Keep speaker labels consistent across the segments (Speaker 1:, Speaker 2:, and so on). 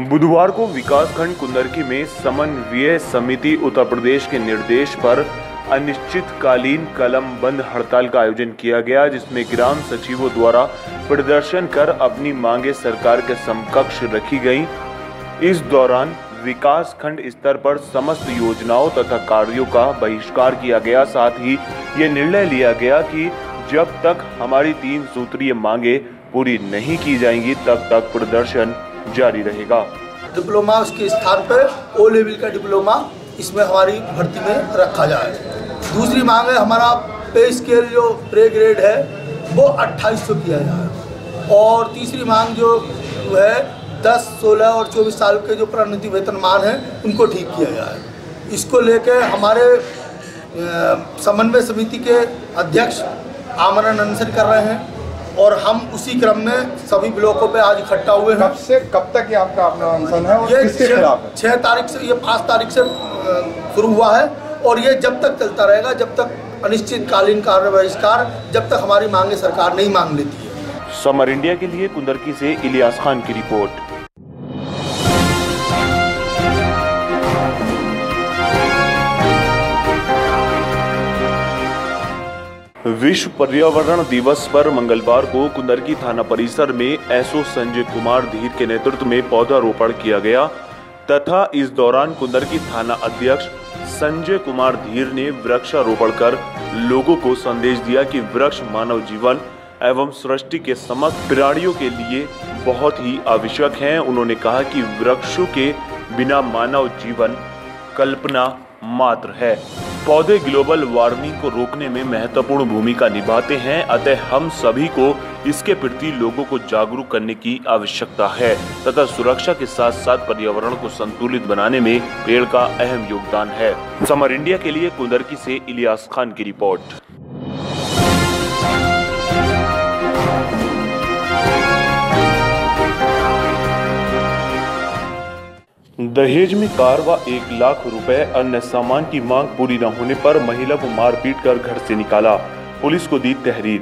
Speaker 1: बुधवार को विकासखंड कुंदरकी में समन्वय समिति उत्तर प्रदेश के निर्देश पर अनिश्चितकालीन कलम बंद हड़ताल का आयोजन किया गया, जिसमें ग्राम सचिवों द्वारा प्रदर्शन कर अपनी मांगे सरकार के समकक्ष रखी गईं। इस दौरान विकास खंड स्तर पर समस्त योजनाओं तथा कार्यों का बहिष्कार किया गया साथ ही ये निर्णय लिया गया कि जब तक हमारी तीन सूत्रीय मांगे पूरी नहीं की जाएँगी, तब तक प्रदर्शन जारी रहेगा।
Speaker 2: डिप्लोमा उसके स्थान पर ओ लेवल का डिप्लोमा इसमें हमारी भर्ती में रखा जाए। दूसरी मांग है, हमारा पे स्केल जो पे ग्रेड है, वो अट्ठाईस सौ किया जाए। और तीसरी मांग जो है, दस, सोलह और चौबीस साल के जो प्रोन्नति वेतनमान हैं, उनको ठीक किया जाए। इसको लेकर हमारे समन्वय समिति के अध्यक्ष आमरण अनशन कर रहे हैं। और हम उसी क्रम में सभी ब्लॉकों पे आज इकट्ठा हुए हैं।
Speaker 3: कब से कब तक ये आपका अपना अनशन है
Speaker 2: ये
Speaker 3: किसके खिलाफ है?
Speaker 2: छः तारीख से ये पाँच तारीख से शुरू हुआ है और ये जब तक चलता रहेगा जब तक अनिश्चितकालीन कार्य बहिष्कार जब तक हमारी मांगे सरकार नहीं मांग लेती है।
Speaker 1: समर इंडिया के लिए कुंदरकी से इलियास खान की रिपोर्ट। विश्व पर्यावरण दिवस पर मंगलवार को कुंदरकी थाना परिसर में एसओ संजय कुमार धीर के नेतृत्व में पौधारोपण किया गया। तथा इस दौरान कुंदरकी थाना अध्यक्ष संजय कुमार धीर ने वृक्षारोपण कर लोगों को संदेश दिया कि वृक्ष मानव जीवन एवं सृष्टि के समस्त प्राणियों के लिए बहुत ही आवश्यक हैं। उन्होंने कहा कि वृक्षों के बिना मानव जीवन कल्पना मात्र है। पौधे ग्लोबल वार्मिंग को रोकने में महत्वपूर्ण भूमिका निभाते हैं, अतः हम सभी को इसके प्रति लोगों को जागरूक करने की आवश्यकता है, तथा सुरक्षा के साथ साथ पर्यावरण को संतुलित बनाने में पेड़ का अहम योगदान है। समर इंडिया के लिए कुंदरकी से इलियास खान की रिपोर्ट। दहेज में कार व एक लाख रुपए अन्य सामान की मांग पूरी न होने पर महिला को मारपीट कर घर से निकाला। पुलिस को दी तहरीर।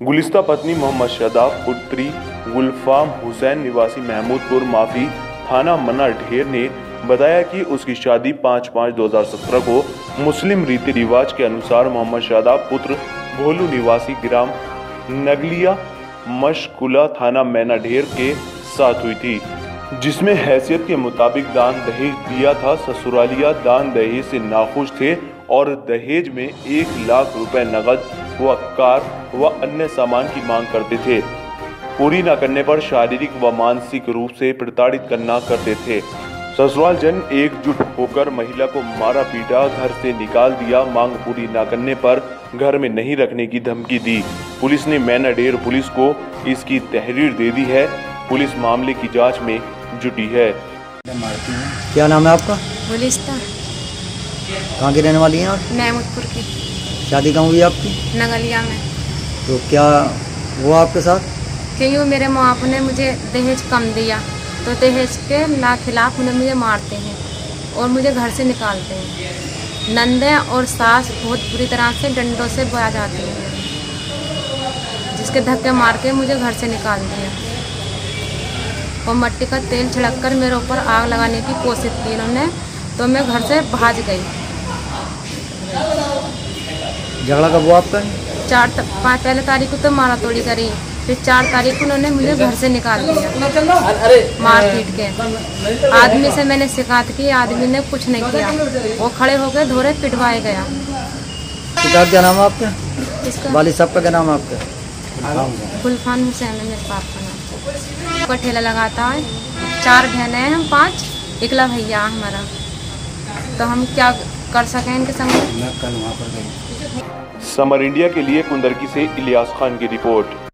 Speaker 1: गुलिस्ता पत्नी मोहम्मद शदाब, पुत्री गुलफाम हुसैन, निवासी महमूदपुर माफ़ी थाना मना ढेर ने बताया कि उसकी शादी 5 पाँच 2017 को मुस्लिम रीति रिवाज के अनुसार मोहम्मद शादाब, पुत्र भोलू निवासी ग्राम नगलिया मशकुला थाना मैना ढेर के साथ हुई थी। जिसमें हैसियत के मुताबिक दान दहेज दिया था, ससुरालिया दान दहेज से नाखुश थे और दहेज में एक लाख रुपए नगद व कार व अन्य सामान की मांग करते थे। पूरी न करने पर शारीरिक व मानसिक रूप से प्रताड़ित करना करते थे। ससुराल जन एकजुट होकर महिला को मारा पीटा, घर से निकाल दिया, मांग पूरी न करने पर घर में नहीं रखने की धमकी दी। पुलिस ने मैनाडेर पुलिस को इसकी तहरीर दे दी है। पुलिस मामले की जाँच में जुटी है।
Speaker 4: क्या नाम है आपका?
Speaker 5: गुलिस्ता
Speaker 4: कहाँ की रहने वाली हैं आप?
Speaker 5: महमूदपुर की।
Speaker 4: शादी कहाँ हुई आपकी?
Speaker 5: नगलिया में।
Speaker 4: तो क्या हुआ आपके साथ?
Speaker 5: क्यों? मेरे माँ बाप ने मुझे दहेज कम दिया। तो दहेज के ना खिलाफ उन्हें मुझे मारते हैं और मुझे घर से निकालते हैं। नंदे और सास बहुत बुरी तरह से डंडों से बया जाती हैं जिसके धक्के मार के मुझे घर से निकाल दिया। और मट्टी का तेल छिड़क कर मेरे ऊपर आग लगाने की कोशिश की इन्होंने तो मैं घर से भाज गई।
Speaker 4: झगड़ा कब हुआ आपका?
Speaker 5: चार पाँच पहले तारीख को तो मारा तोड़ी करी फिर चार तारीख को उन्होंने मुझे घर से निकाल दिया। मार पीट के। आदमी से मैंने शिकायत की आदमी ने कुछ नहीं किया। वो खड़े हो गए धोरे पिटवाए गया।
Speaker 4: क्या नाम है आपका? वालिद साहब का क्या नाम है आपका?
Speaker 5: गुलफान हुसैन है मेरे बाप का को ठेला लगाता है चार बहनें हैं हम पाँच। इकला भैया हमारा। तो हम क्या कर सकें इनके संग?
Speaker 1: समर इंडिया के लिए कुंदरकी से इलियास खान की रिपोर्ट।